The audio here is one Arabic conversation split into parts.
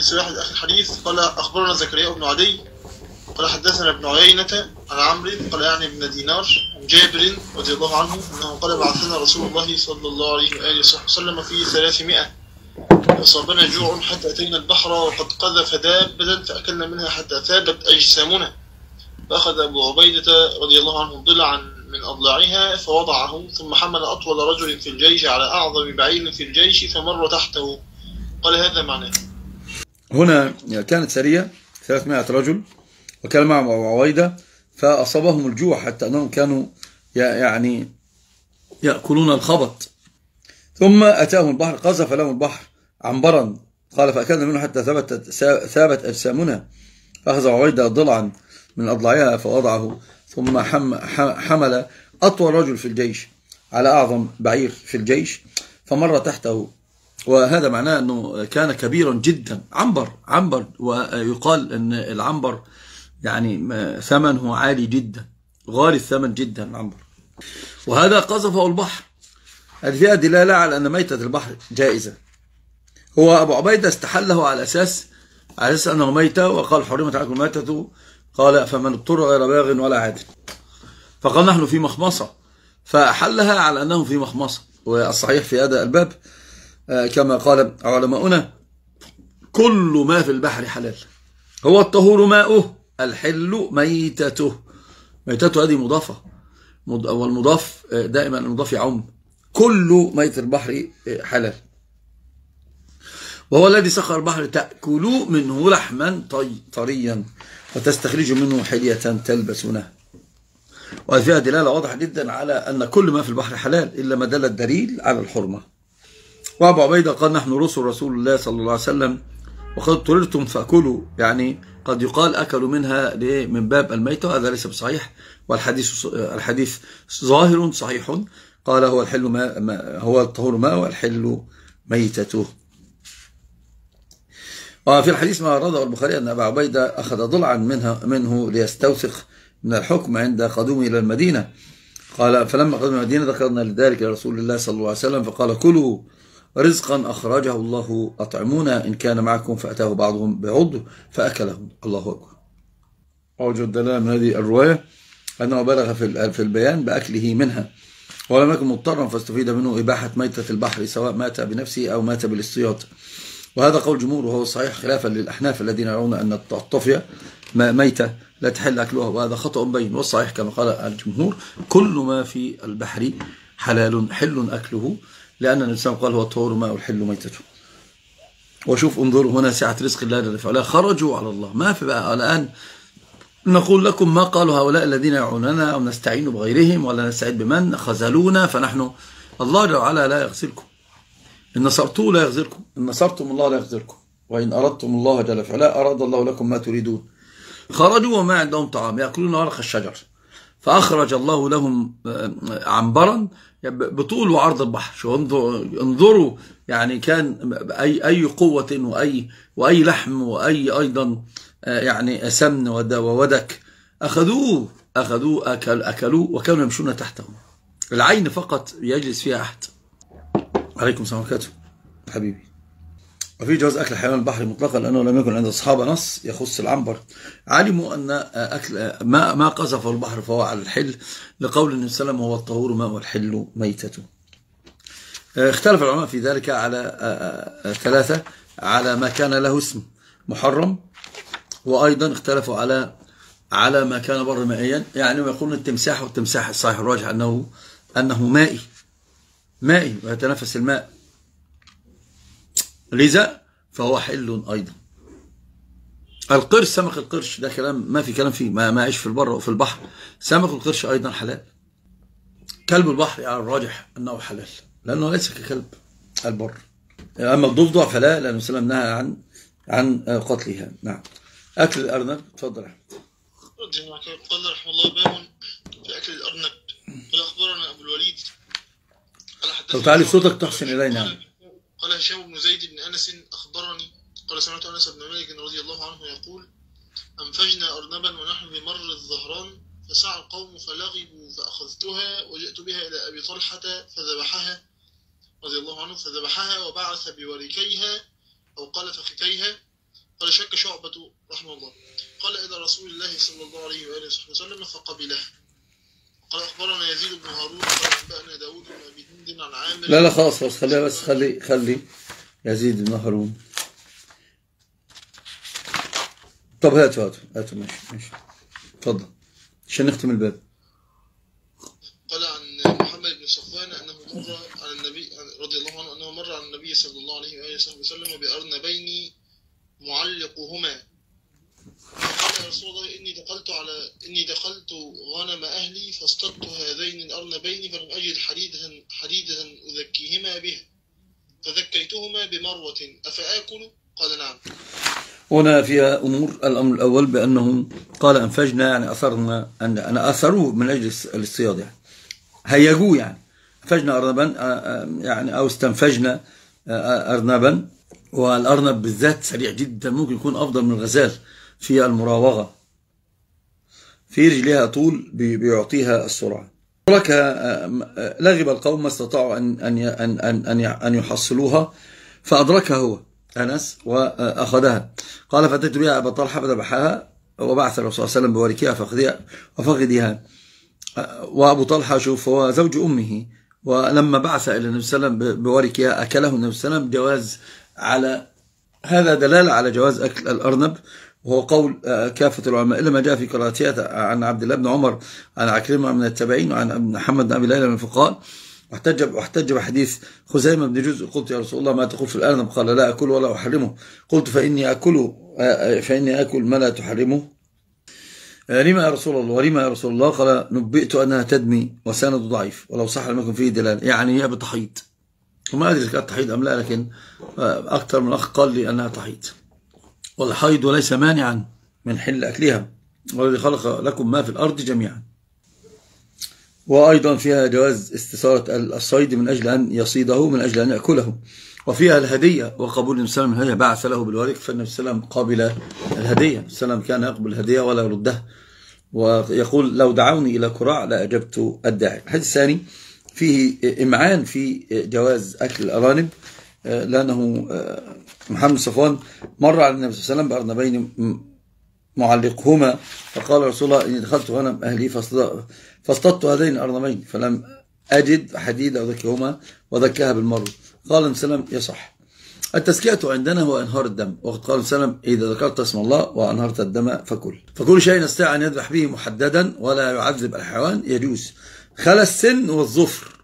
حديث واحد آخر حديث قال أخبرنا زكريا بن عدي قال حدثنا ابن عيينة عن عمرو قال يعني ابن دينار عن جابر رضي الله عنه أنه قال بعثنا رسول الله صلى الله عليه وآله وصحبه وسلم في ثلاثمائة أصابنا جوع حتى أتينا البحر وقد قذف دابة فأكلنا منها حتى ثابت أجسامنا. فأخذ أبو عبيدة رضي الله عنه ضلعا من أضلاعها فوضعه ثم حمل أطول رجل في الجيش على أعظم بعير في الجيش فمر تحته. قال هذا معناه. هنا كانت سرية 300 رجل وكان معهم أبو عويدة فأصابهم الجوع حتى أنهم كانوا يعني يأكلون الخبط. ثم أتاهم البحر قذف لهم البحر عنبرا. قال فأكلنا منه حتى ثبت ثابت أجسامنا. فأخذ عويدة ضلعا من أضلاعها فوضعه ثم حمل أطول رجل في الجيش على أعظم بعير في الجيش فمر تحته. وهذا معناه أنه كان كبيرا جدا. عنبر عنبر ويقال أن العنبر يعني ثمنه عالي جدا غالي الثمن جدا العنبر. وهذا قذفه البحر. هذه فيها دلالة على أن ميتة البحر جائزة. هو أبو عبيدة استحله على أساس على أساس أنه ميتة وقال حرمت عليكم ميتته قال فمن اضطر غير باغ ولا عادل. فقال نحن في مخمصة. فأحلها على أنه في مخمصة. والصحيح في هذا الباب كما قال علماؤنا كل ما في البحر حلال. هو الطهور ماؤه الحل ميتته. ميتته هذه مضافة. والمضاف دائما المضاف يعم. كل ميت البحر حلال. وهو الذي سخر البحر تأكلوا منه لحما طريا وتستخرجوا منه حلية تلبسونها وهذه فيها دلالة واضحة جدا على أن كل ما في البحر حلال إلا ما دل الدليل على الحرمة. وأبو عبيدة قال نحن رسل رسول الله صلى الله عليه وسلم وقد اضطررتم فأكلوا يعني قد يقال أكلوا منها من باب الميتة وهذا ليس بصحيح والحديث الحديث ظاهر صحيح. قال هو الحل ما, هو الطهور ماء والحل ميتته. وفي الحديث ما رضى البخاري أن أبا عبيدة أخذ ضلعا منها منه ليستوثق من الحكم عند قدومه إلى المدينة. قال فلما قدم المدينة ذكرنا لذلك لرسول الله صلى الله عليه وسلم فقال كلوا رزقا أخرجه الله. أطعمونا إن كان معكم فأتاه بعضهم بعض فأكله الله أكبر. أوجد الدلالة من هذه الرواية. أنه بلغ في البيان بأكله منها. ولم يكن مضطرا فاستفيد منه إباحة ميتة البحر سواء مات بنفسه أو مات بالاصطياد وهذا قول جمهور وهو صحيح خلافا للأحناف الذين يرون أن الطفية ميتة لا تحل أكلها وهذا خطأ بين. والصحيح كما قال الجمهور كل ما في البحر حلال حل أكله. لأن الإنسان قال هو الطهور ماء الحل ميتته. وشوف انظروا هنا سعة رزق الله جل وعلا. خرجوا على الله. ما في بقى الآن نقول لكم ما قالوا هؤلاء الذين يعوننا أو نستعين بغيرهم ولا نستعين بمن؟ خذلونا فنحن الله جل وعلا لا يغسلكم إن نصرتوه لا يغزركم إن نصرتم الله لا يغزركم وإن أردتم الله جل وعلا أراد الله لكم ما تريدون. خرجوا وما عندهم طعام يأكلون ورق الشجر. فأخرج الله لهم عنبرا. بطول وعرض البحر. شو انظروا يعني كان أي أي قوة وأي وأي لحم وأي أيضا يعني سمن وودك. أخذوه أخذوه أكل أكلوه وكانوا يمشون تحته العين فقط يجلس فيها أحد. عليكم السلام عليكم حبيبي. وفي جواز أكل حيوان البحر مطلقا لأنه لم يكن عند أصحاب نص يخص العنبر. علموا أن أكل ما ما قذف البحر فهو على الحل لقول النبي صلى الله عليه وسلم هو الطهور ماء والحل ميتته اختلف العلماء في ذلك على ثلاثة على ما كان له اسم محرم وأيضا اختلفوا على على ما كان بر مائيا. يعني يقولون التمساح والتمساح الصحيح الراجح أنه أنه مائي. مائي ويتنفس الماء. لذا فهو حل أيضا. القرش سمك القرش ده كلام ما في كلام فيه ما ما عيش في البر وفي البحر. سمك القرش أيضا حلال. كلب البحر على الراجح أنه حلال لأنه ليس ككلب البر. أما الضفدع فلا لأنه سلم نهى عن عن قتلها. نعم. أكل الأرنب تفضل. قال رحمه الله باب في أكل الأرنب. قال أخبرنا أبو الوليد طب تعالي صوتك تحسن إلينا. قال هشام بن زيد بن أنس أخبرني قال سمعت أنس بن مالك رضي الله عنه يقول أنفجنا أرنبا ونحن بمر الظهران فسعى القوم فلغبوا فأخذتها وجئت بها إلى أبي طلحة فذبحها رضي الله عنه فذبحها وبعث بوركيها أو قال فخكيها قال شك شعبة رحمه الله. قال إلى رسول الله صلى الله عليه وآله وسلم فقبله. قال أخبرنا يزيد بن هارون قال أنبأنا داود بن أبي هند عن عامر. لا لا خلاص خلاص خليها بس خلي خلي يزيد بن هارون. طب هاتوا هاتوا هاتوا ماشي ماشي. اتفضل عشان نختم الباب. قال عن محمد بن صفوان أنه مر على النبي رضي الله عنه أنه مر على النبي صلى الله عليه وصحبه وسلم بأرنبين معلقهما. دخلت على إني دخلت غنم أهلي فاصطدت هذين الأرنبين فلم أجد حديدة حديدة أذكيهما بها فذكيتهما بمروة أفآكل؟ قال نعم. هنا فيها أمور الأمر الأول بأنه قال أنفجنا يعني أثرنا أن أنا أثروه من أجل الاصطياد يعني. هيجوه يعني. أنفجنا أرنبا يعني أو استنفجنا أرنبا. والأرنب بالذات سريع جدا ممكن يكون أفضل من الغزال في المراوغة. في رجلها طول بي- بيعطيها السرعة. أدركها لغب القوم ما استطاعوا أن أن أن أن أن يحصلوها فأدركها هو أنس وأخذها. قال فأتيت بها أبا طلحة فذبحها وبعث الرسول صلى الله عليه وسلم بوركها فخذها وفخذها وأبو طلحة شوف هو زوج أمه ولما بعث إلى النبي صلى الله عليه وسلم بوركها أكله النبي صلى الله عليه وسلم جواز على هذا دلالة على جواز أكل الأرنب وهو قول آه، كافة العلماء. إلا ما جاء في قراءتها عن عبد الله بن عمر عن عكرمة من التابعين وعن ابن محمد بن أبي ليلى من الفقهاء واحتج واحتج بحديث خزيمة بن جزء. قلت يا رسول الله ما تقول في الأرنب قال لا أكل ولا أحرمه. قلت فإني أكل آه، فإني أكل ما لا تحرمه. آه، لما يا رسول الله؟ ولما يا رسول الله؟ قال نبئت أنها تدمي وسند ضعيف ولو صح لم يكن فيه دلالة يعني هي بتحيض وما أدري إذا كانت تحيض أم لا لكن أكثر من أخ قال لي أنها تحيض والحيض ليس مانعا من حل أكلها والذي خلق لكم ما في الأرض جميعا. وأيضا فيها جواز استثارة الصيد من أجل أن يصيده من أجل أن يأكله. وفيها الهدية وقبول النبي صلى الله عليه وسلم بعث له بالورق فالنبي صلى الله عليه وسلم قبل الهدية. وسلم كان يقبل الهدية ولا يردها. ويقول لو دعوني إلى كراع لأجبت الداعي. الحديث الثاني فيه إمعان في جواز أكل الأرانب. لأنه آه، محمد صفوان مر على النبي صلى الله عليه وسلم بأرنبين معلقهما فقال رسول الله إني دخلت غنم أهلي فاصطد- فاصطدت هذين الأرنبين فلم أجد حديد أذكيهما وذكاها بالمر قال وسلم يصح. التزكية عندنا هو إنهار الدم. وقد قال وسلم إذا ذكرت اسم الله وأنهرت الدم فكل. فكل شيء يستطيع أن يذبح به محددا ولا يعذب الحيوان يجوز. خلا السن والظفر.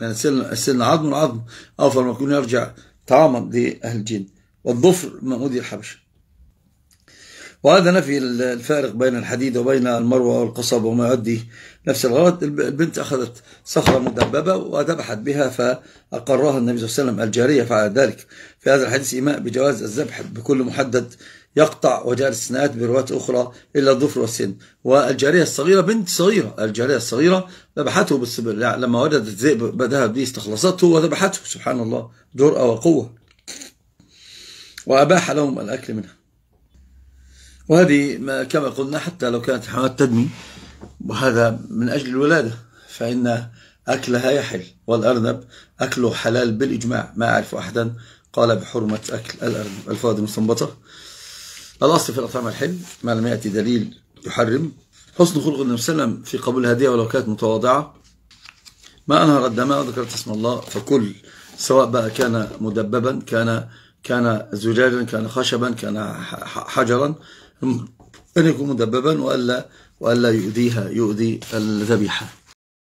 يعني السن, السن عظم عظم أو فلما يكون يرجع طعاما لأهل الجن. والظفر مأمودي الحبشة. وهذا نفي الفارق بين الحديد وبين المروة والقصب وما يؤدي. نفس الغرض الب- البنت أخذت صخرة مدببة وذبحت بها فأقرها النبي صلى الله عليه وسلم الجارية. فعل ذلك في هذا الحديث إيماء بجواز الذبح بكل محدد. يقطع وجاء الاستثناءات بروايات أخرى إلا الظفر والسن. والجارية الصغيرة بنت صغيرة. الجارية الصغيرة ذبحته بالسبل. لما وجدت الذئب بدها دي استخلصته وذبحته. سبحان الله. جرأة وقوة وأباح لهم الأكل منها. وهذه ما كما قلنا حتى لو كانت حيوانات تدمي وهذا من أجل الولادة. فإن أكلها يحل. والأرنب أكله حلال بالإجماع. ما أعرف أحدا قال بحرمة أكل الأرنب. الفوائد المستنبطة. الأصل في الأطعمة الحل. ما لم يأتي دليل يحرم. حسن خلق النبي صلى الله عليه وسلم في قبول الهدية ولو كانت متواضعة. ما أنهر الدم وذكرت اسم الله. فكل سواء بقى كان مدببا كان كان زجاجا كان خشبا كان حجرا أن يكون مدببا وألا وألا يؤذيها يؤذي الذبيحة.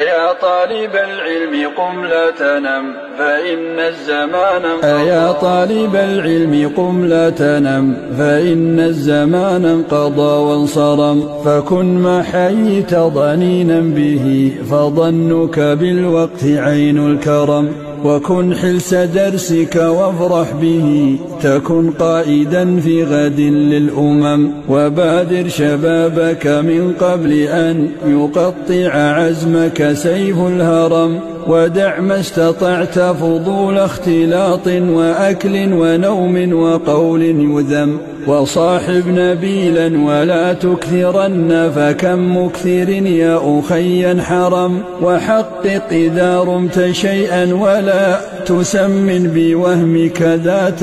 يا طالب العلم قم لا تنم فإن الزمان انقضى. يا طالب العلم قم لا تنم فإن الزمان انقضى وانصرم. فكن ما حييت ضنينا به فظنك بالوقت عين الكرم. وكن حلس درسك وافرح به تكن قائدا في غد للأمم وبادر شبابك من قبل أن يقطع عزمك سيف الهرم. ودع ما استطعت فضول اختلاط وأكل ونوم وقول يذم. وصاحب نبيلا ولا تكثرن فكم مكثر يا أخي حرم. وحقق إذا رمت شيئا ولا تسمن بوهمك ذات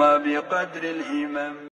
بقدر الهمم